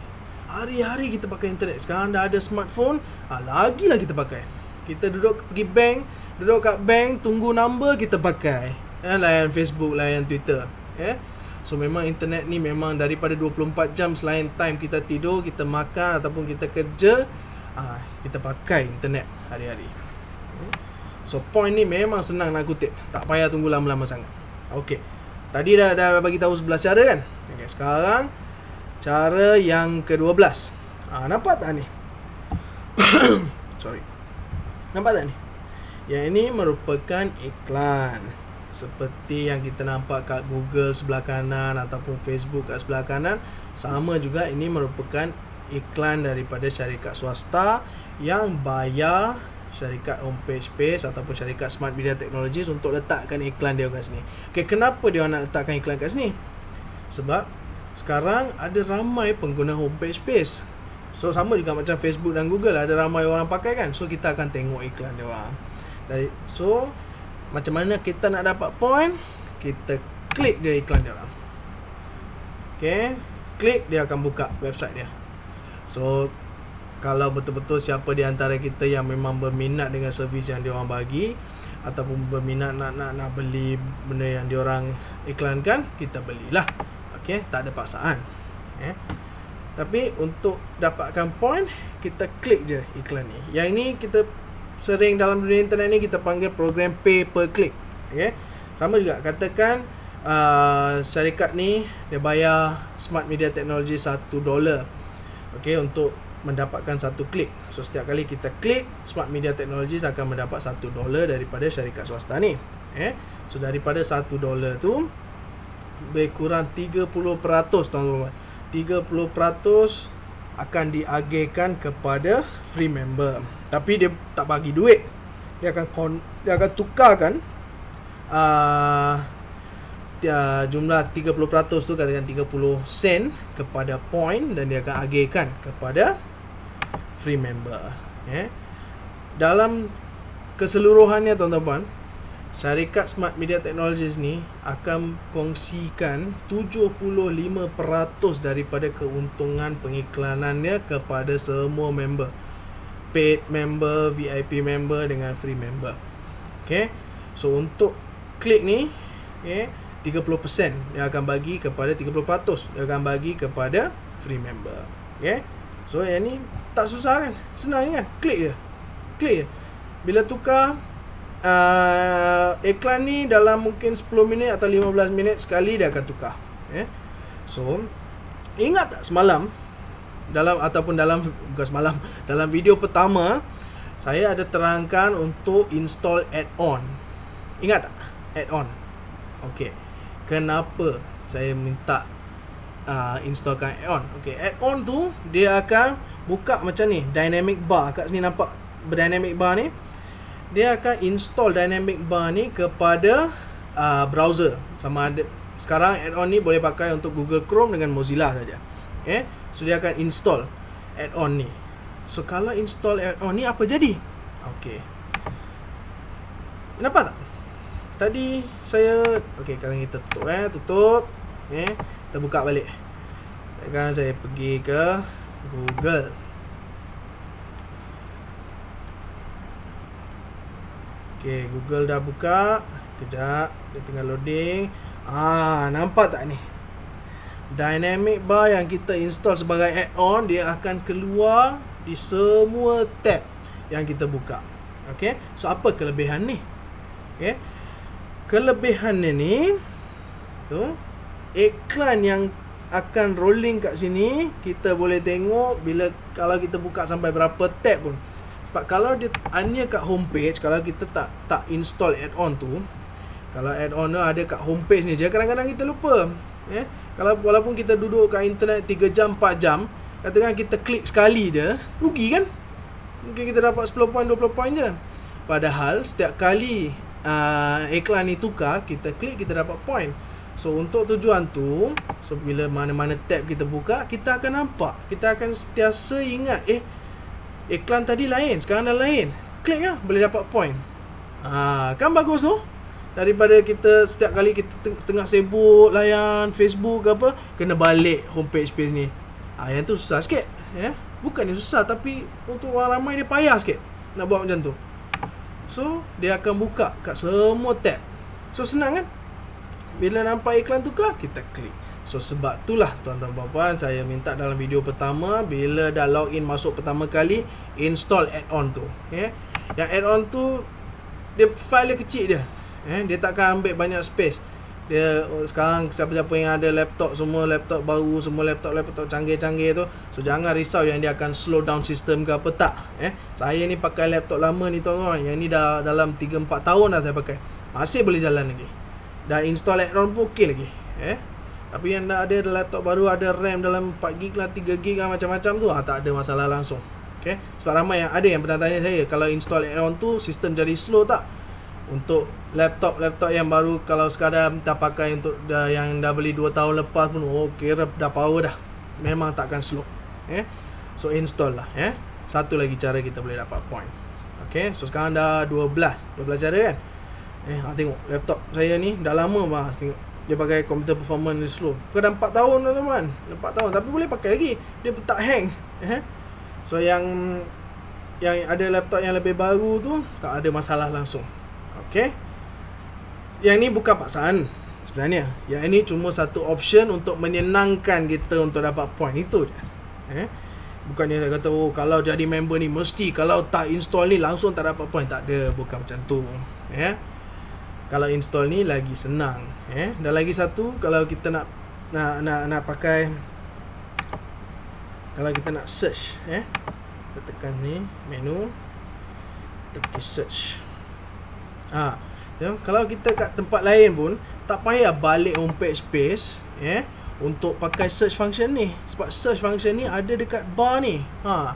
Hari-hari kita pakai internet. Sekarang dah ada smartphone ah, lagi lah kita pakai kita duduk pergi bank Duduk kat bank Tunggu number kita pakai. Eh, Layan Facebook Layan Twitter. Eh? So memang internet ni Memang daripada 24 jam Selain time kita tidur Kita makan Ataupun kita kerja ah, Kita pakai internet Hari-hari? So point ni memang senang nak kutip. Tak payah tunggu lama-lama sangat. Okay Tadi dah, dah bagi tahu 11 cara kan? Okay, Sekarang Cara yang ke-12 ah, Nampak tak ni? (coughs) Sorry Nampak tak ni? Yang ini merupakan iklan Seperti yang kita nampak kat Google sebelah kanan Ataupun Facebook kat sebelah kanan Sama juga ini merupakan iklan daripada syarikat swasta yang bayar syarikat homepage page ataupun syarikat smart media technologies untuk letakkan iklan dia kat sini. Okey, kenapa dia nak letakkan iklan kat sini? Sebab sekarang ada ramai pengguna homepage page. So sama juga macam Facebook dan Google ada ramai orang pakai kan. So kita akan tengok iklan dia orang. Dari so macam mana kita nak dapat point? Kita klik je iklan dia orang. Okey, klik dia akan buka website dia. So kalau betul-betul siapa di antara kita yang memang berminat dengan servis yang diorang bagi ataupun berminat nak nak nak beli benda yang diorang iklankan, kita belilah. Okey, tak ada paksaan. Eh. Tapi untuk dapatkan point, kita klik je iklan ni. Yang ini kita sering dalam dunia internet ni kita panggil program pay per click. Okey. Sama juga katakan uh, syarikat ni dia bayar Smart Media Technology 1 dolar okey untuk mendapatkan satu klik. So setiap kali kita klik, Smart Media Technologies akan mendapat satu dolar daripada syarikat swasta ni. Eh, so daripada satu dolar tu lebih kurang 30% tuan-tuan. 30% akan diagihkan kepada free member. Tapi dia tak bagi duit. Dia akan kon, dia akan tukarkan uh, uh, jumlah 30% tu katakan 30 sen kepada point dan dia akan agihkan kepada free member eh dalam keseluruhannya tuan-tuan syarikat smart media technologies ni akan kongsikan 75% daripada keuntungan pengiklanannya kepada semua member paid member VIP member dengan free member okay so untuk klik ni okay 30% yang akan bagi kepada 30% yang akan bagi kepada free member. Okay? So yang ni tak susah kan? Senang kan? Klik je. Klik je. Bila tukar uh, iklan ni dalam mungkin 10 minit atau 15 minit sekali dia akan tukar. Okay? So ingat tak semalam dalam ataupun dalam bukan semalam (laughs) dalam video pertama saya ada terangkan untuk install add-on. Ingat tak? Add-on. Okay kenapa saya minta uh, installkan add-on. Okey, add-on tu dia akan buka macam ni, dynamic bar. Kat sini nampak berdynamic bar ni. Dia akan install dynamic bar ni kepada uh, browser. Sama ada sekarang add-on ni boleh pakai untuk Google Chrome dengan Mozilla saja. Eh, so dia akan install add-on ni. So kalau install add-on ni apa jadi? Okey. Nampak tak? Tadi saya Okey sekarang kita tutup eh Tutup eh, Kita buka balik Sekarang saya pergi ke Google Okey Google dah buka. Kejap Dia tengah loading. Ah, Nampak tak ni? Dynamic bar yang kita install sebagai add-on Dia akan keluar Di semua tab Yang kita buka. Okey So apa kelebihan ni? Okey kelebihannya ni tu iklan yang akan rolling kat sini kita boleh tengok bila kalau kita buka sampai berapa tab pun sebab kalau dia hanya kat homepage kalau kita tak tak install add-on tu kalau add-on tu ada kat homepage ni je kadang-kadang kita lupa eh. Kalau walaupun kita duduk kat internet 3 jam 4 jam katakan kita klik sekali je rugi kan? Mungkin kita dapat 10 point 20 point je. Padahal setiap kali uh, iklan ni tukar kita klik kita dapat point so untuk tujuan tu so bila mana-mana tab kita buka kita akan nampak kita akan sentiasa ingat eh iklan tadi lain sekarang dah lain. Klik lah boleh dapat point. Ha, kan bagus tu. Daripada kita setiap kali kita tengah sibuk layan Facebook ke apa kena balik homepage page ni. Ha, yang tu susah sikit ya. Bukan yang susah tapi untuk orang ramai dia payah sikit nak buat macam tu. So dia akan buka kat semua tab. So senang kan? Bila nampak iklan tu kah Kita klik So sebab itulah tuan-tuan puan Saya minta dalam video pertama Bila dah login masuk pertama kali Install add-on tu okay? Yang add-on tu Dia file dia kecil je eh? Dia takkan ambil banyak space. Dia oh, sekarang siapa-siapa yang ada laptop semua laptop baru semua laptop laptop canggih-canggih tu so jangan risau yang dia akan slow down sistem ke apa tak eh? Saya ni pakai laptop lama ni tuan-tuan. Yang ni dah dalam 3 4 tahun dah saya pakai. Masih boleh jalan lagi. Dah install add-on pun okey lagi eh Tapi yang dah ada laptop baru ada RAM dalam 4GB lah, 3GB lah macam-macam tu ah tak ada masalah langsung. Okay. Sebab ramai yang ada yang pernah tanya saya kalau install add-on tu sistem jadi slow tak? Untuk laptop-laptop yang baru kalau sekadar kita pakai untuk dah, yang dah beli 2 tahun lepas pun oh kira dah power dah. Memang takkan slow. Eh. So install lah eh. Satu lagi cara kita boleh dapat point. Okay. So sekarang dah 12. 12 cara kan? Eh, ha, tengok laptop saya ni dah lama bah tengok dia pakai komputer performance ni slow. Kau dah 4 tahun tuan-tuan. 4 tahun tapi boleh pakai lagi. Dia tak hang. Eh. So yang yang ada laptop yang lebih baru tu tak ada masalah langsung. Okey. Yang ni bukan paksaan sebenarnya. Yang ini cuma satu option untuk menyenangkan kita untuk dapat point itu je. Eh. Bukan dia kata oh kalau jadi member ni mesti kalau tak install ni langsung tak dapat point. Tak ada, bukan macam tu. Eh kalau install ni lagi senang eh. Dan lagi satu kalau kita nak nak nak nak pakai kalau kita nak search eh. Kita tekan ni menu kita pergi search. Ha ya kalau kita kat tempat lain pun tak payah balik homepage space eh untuk pakai search function ni. Sebab search function ni ada dekat bar ni ha.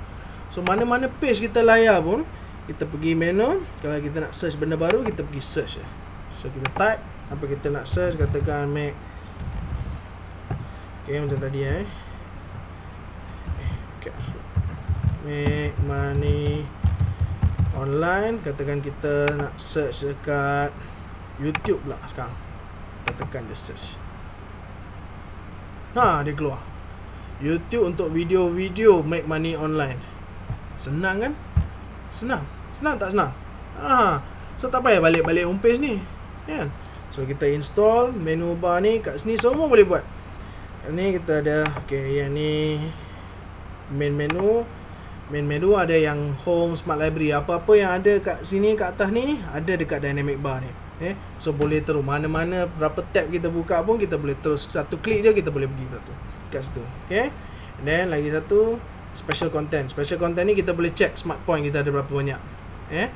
So mana-mana page kita layar pun kita pergi menu kalau kita nak search benda baru kita pergi search je So kita type apa kita nak search katakan make Okay macam tadi eh okay. Make money online katakan kita nak search dekat YouTube lah sekarang kita tekan je search Ha dia keluar YouTube untuk video-video make money online Senang kan? Senang Senang tak senang? Ha. So tak payah balik-balik homepage ni kan so kita install menu bar ni kat sini semua boleh buat. Ni kita ada okey yang ni main menu. Main menu ada yang home smart library apa-apa yang ada kat sini kat atas ni ada dekat dynamic bar ni. Eh so boleh terus mana-mana berapa tab kita buka pun kita boleh terus satu klik je kita boleh pergi satu kat situ. Okey then lagi satu special content. Special content ni kita boleh check smart point kita ada berapa banyak. Eh?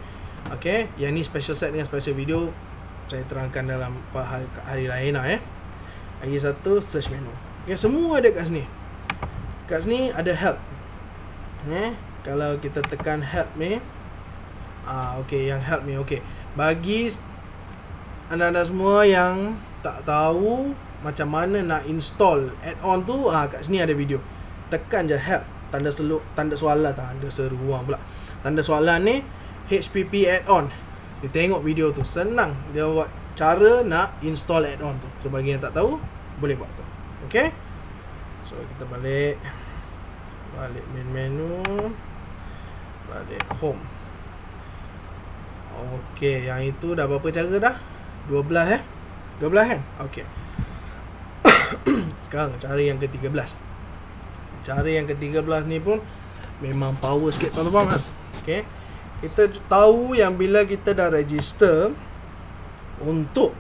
Okey yang ni special set dengan special video saya terangkan dalam hari, lain lah eh. Lagi satu search menu. Okay, semua ada kat sini. Kat sini ada help. Eh, kalau kita tekan help ni ah okey yang help ni okey. Bagi anda-anda semua yang tak tahu macam mana nak install add-on tu ah kat sini ada video. Tekan je help tanda seluk tanda soalan tanda seruang pula. Tanda soalan ni HPP add-on dia tengok video tu Senang. Dia buat cara nak install add-on tu. So bagi yang tak tahu Boleh buat tu. Okay? So kita balik. Balik main menu. Balik home. Okay Yang itu dah berapa cara dah? 12 eh? 12 kan? Okay. (coughs) Sekarang cara yang ke-13 Cara yang ke-13 ni pun Memang power sikit tuan-tuan kan? Okay kita tahu yang bila kita dah register untuk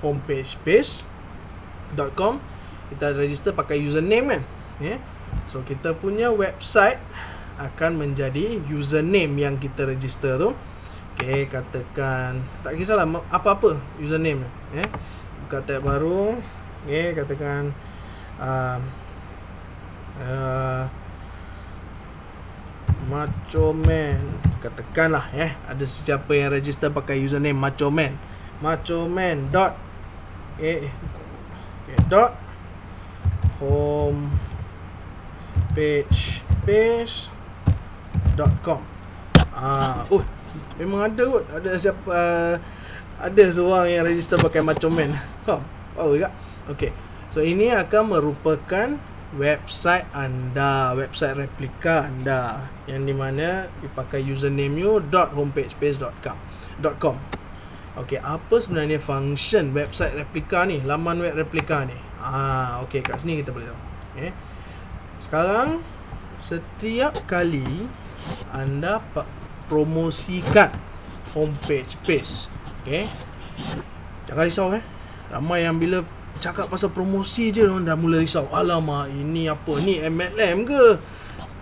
homepage base.com kita register pakai username kan yeah. so kita punya website akan menjadi username yang kita register tu Okay, katakan tak kisahlah apa-apa username yeah. buka tab baru okay, katakan uh, uh, Macho Man Katakanlah eh Ada sesiapa yang register pakai username Macho Man. Macho Man dot eh, okay, dot home page page dot com. Ah oh memang ada kot. Ada siapa uh, ada seorang yang register pakai Macho Man. Ha oh, oh juga. Okey so ini akan merupakan website anda, website replika anda yang di mana dipakai username you .homepagepage.com .com. Okey, apa sebenarnya function website replika ni, laman web replika ni? Ah, okey kat sini kita boleh tahu. Okey. Sekarang setiap kali anda promosikan homepage page, okey. Jangan risau eh. Ramai yang bila cakap pasal promosi je orang dah mula risau. Alamak, ini apa ni MLM ke?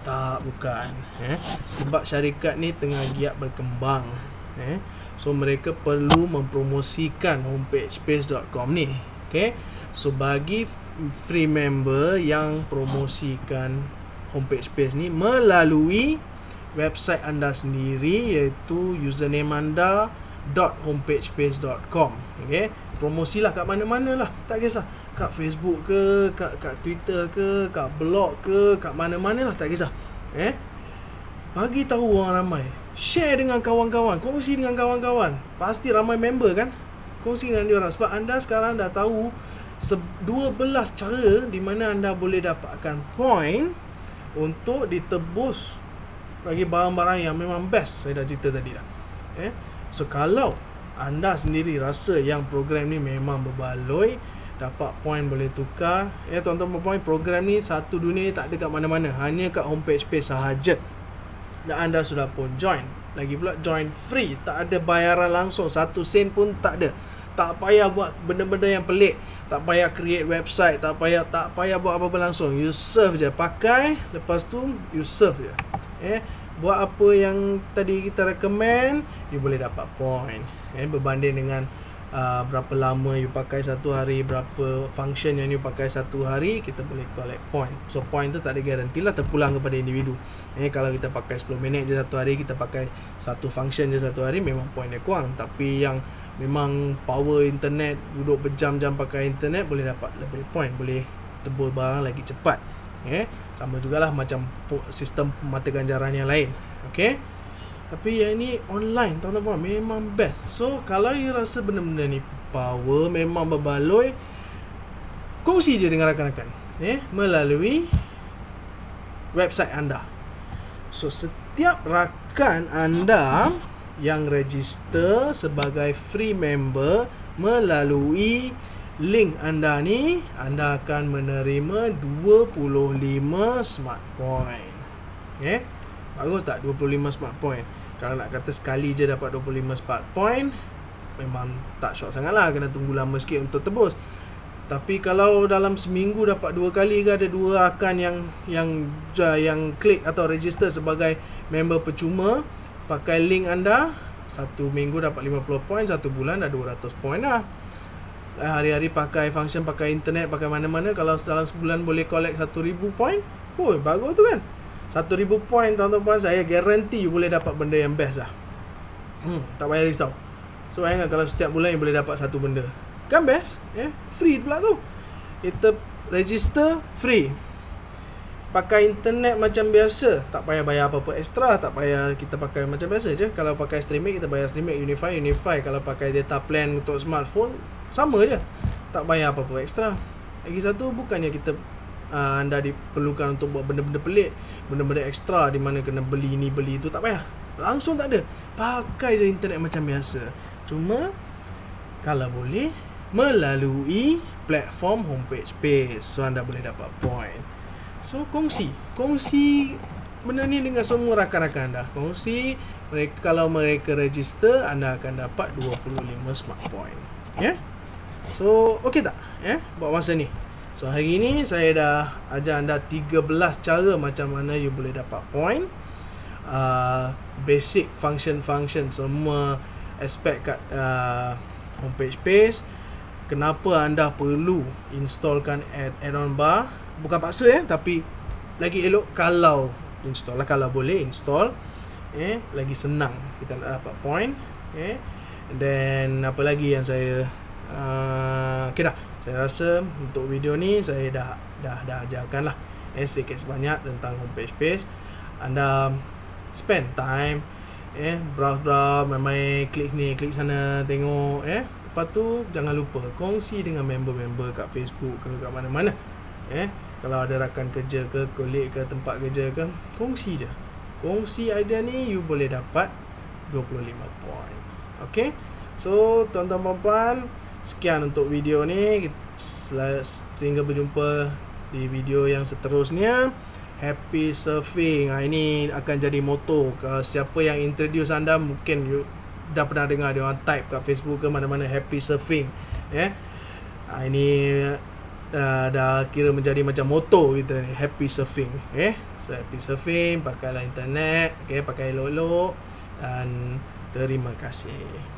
Tak, bukan. Eh? Sebab syarikat ni tengah giat berkembang. Eh? So mereka perlu mempromosikan homepage space.com ni. Okay? So bagi free member yang promosikan homepage page ni melalui website anda sendiri iaitu username anda .homepagepage.com okey promosilah kat mana-mana lah. Tak kisah kat Facebook ke kat kat Twitter ke kat blog ke kat mana-mana lah tak kisah. Eh? Bagi tahu orang ramai share dengan kawan-kawan. Kongsi dengan kawan-kawan. Pasti ramai member kan? Kongsi dengan dia orang. Sebab anda sekarang dah tahu 12 cara di mana anda boleh dapatkan point untuk ditebus bagi barang-barang yang memang best. Saya dah cerita tadi dah. Eh? So kalau anda sendiri rasa yang program ni memang berbaloi? Dapat point boleh tukar? Ya tuan-tuan puan program ni satu dunia ni tak ada kat mana-mana. Hanya kat homepage page sahaja. Dan anda sudah pun join. Lagi pula join free. Tak ada bayaran langsung. Satu sen pun tak ada. Tak payah buat benda-benda yang pelik. Tak payah create website. Tak payah tak payah buat apa-apa langsung. You serve je. Pakai. Lepas tu you serve je. Eh buat apa yang tadi kita recommend you boleh dapat point eh berbanding dengan uh, berapa lama you pakai satu hari berapa function yang you pakai satu hari kita boleh collect point. So point tu tak ada garanti lah terpulang kepada individu. Eh kalau kita pakai 10 minit je satu hari kita pakai satu function je satu hari memang point dia kurang. Tapi yang memang power internet duduk berjam-jam pakai internet boleh dapat lebih point. Boleh tebus barang lagi cepat. Eh sama jugalah macam sistem mata ganjaran yang lain. Okey tapi yang ini online tuan-tuan memang best. So kalau you rasa benda-benda ni power memang berbaloi kongsi je dengan rakan-rakan eh melalui website anda. So setiap rakan anda yang register sebagai free member melalui link anda ni anda akan menerima 25 smart point okay? bagus tak 25 smart point kalau nak kata sekali je dapat 25 smart point memang tak syok sangat lah. Kena tunggu lama sikit untuk tebus. Tapi kalau dalam seminggu dapat dua kali ke ada dua rakan yang yang yang klik atau register sebagai member percuma pakai link anda satu minggu dapat 50 point satu bulan dah 200 point lah. Eh, hari-hari pakai function pakai internet pakai mana-mana kalau dalam sebulan boleh collect 1000 point oh bagus tu kan 1000 point tuan-tuan saya guarantee you boleh dapat benda yang best lah hmm, tak payah risau. So bayangkan kalau setiap bulan you boleh dapat satu benda. Kan best? Eh? free pula tu. Kita register free. Pakai internet macam biasa. Tak payah bayar apa-apa extra tak payah kita pakai macam biasa je. Kalau pakai streaming kita bayar streaming. Unify unify. Kalau pakai data plan untuk smartphone sama je. Tak bayar apa-apa ekstra lagi satu bukannya kita uh, anda diperlukan untuk buat benda-benda pelik benda-benda ekstra di mana kena beli ni beli tu tak payah langsung tak ada pakai je internet macam biasa cuma kalau boleh melalui platform homepage page so anda boleh dapat point so kongsi kongsi benda ni dengan semua rakan-rakan anda kongsi mereka kalau mereka register anda akan dapat 25 smart point ya yeah? So, okey tak? Ya, eh? buat masa ni. So, hari ni saya dah ajar anda 13 cara macam mana you boleh dapat point. Uh, basic function-function semua aspek kat uh, homepage page. Kenapa anda perlu installkan add add-on bar? Bukan paksa ya, eh? tapi lagi elok kalau install lah kalau boleh install eh lagi senang kita nak dapat point eh and then apa lagi yang saya uh, Okay dah Saya rasa untuk video ni Saya dah dah dah ajarkan lah. Eh, Sedikit sebanyak tentang homepage page. Anda spend time eh browse-browse main-main klik ni klik sana tengok eh. Lepas tu jangan lupa kongsi dengan member-member kat Facebook ke kat mana-mana eh. Kalau ada rakan kerja ke kolik ke tempat kerja ke kongsi je. Kongsi idea ni you boleh dapat 25 point. Okay so tuan-tuan puan Sekian untuk video ni. Sehingga berjumpa Di video yang seterusnya. Happy surfing. Ha, Ini akan jadi moto. Siapa yang introduce anda Mungkin you dah pernah dengar Dia orang type kat Facebook ke mana-mana Happy surfing. Ha, Ini uh, Dah kira menjadi macam moto kita ni Happy surfing. Eh? So happy surfing Pakailah internet okay? Pakai elok-elok Dan terima kasih